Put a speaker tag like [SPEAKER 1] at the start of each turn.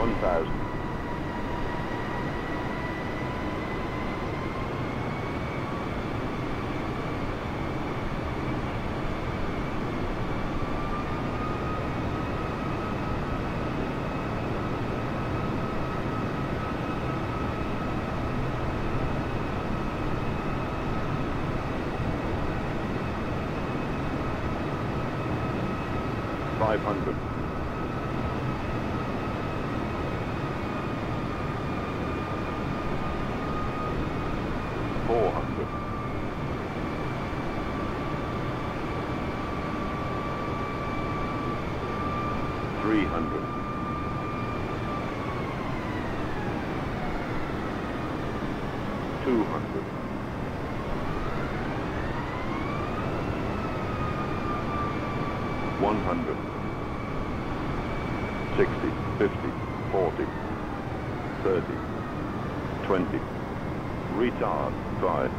[SPEAKER 1] 1,000. Five hundred. Four hundred. Three hundred. Two hundred. One hundred. Sixty, fifty, forty, thirty, twenty. Retard, five.